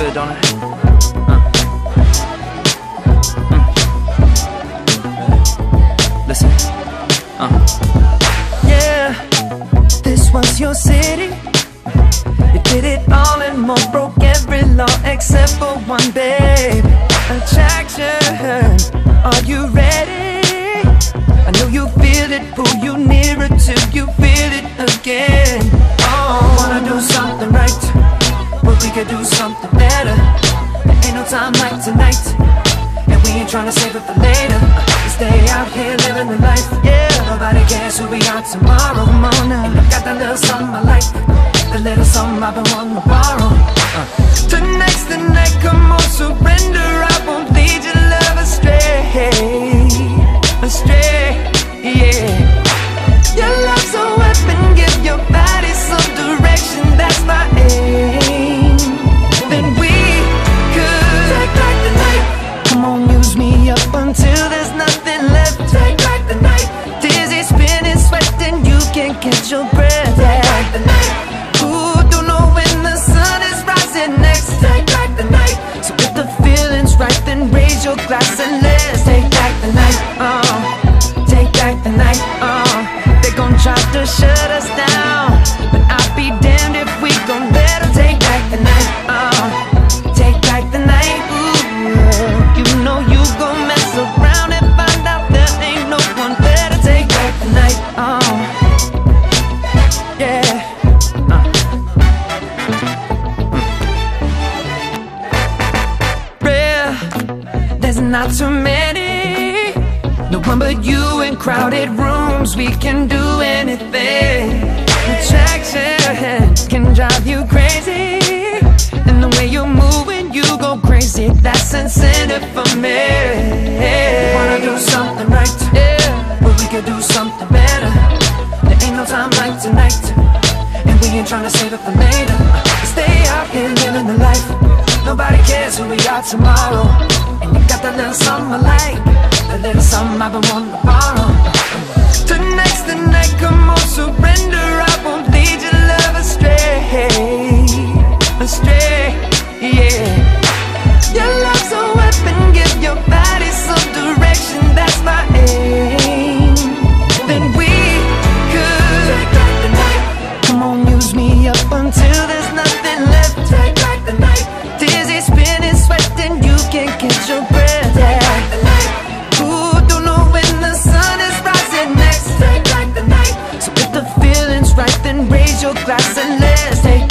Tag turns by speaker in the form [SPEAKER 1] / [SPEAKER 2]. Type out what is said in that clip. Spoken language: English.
[SPEAKER 1] good, don't it? Uh. Mm. Listen. Uh.
[SPEAKER 2] Yeah, this was your city. You did it all and more, broke every law except for one, babe. Attraction, are you ready? I know you feel it, pull you nearer till you feel it again. Tonight, and we ain't trying to save it for later. Stay out here living the life, yeah. Nobody cares who we are tomorrow. Now, I got that little something I like, the little something I've been wanting to borrow. Uh. Tonight's the night, come on, surrender. I won't lead your your glass and let's take back the night. Uh, take back the night. Uh, they gon' try to shut us down, not too many. No one but you in crowded rooms. We can do anything. Attraction can drive you crazy. And the way you're moving, you go crazy. That's incentive for me. We Wanna do something right, yeah. But we could do something better. There ain't no time like tonight. And we ain't trying to save it for later. Stay out here living the life. Nobody cares who we are tomorrow. Got that little something I like. That little something I've been wanting to borrow. Glass and let's take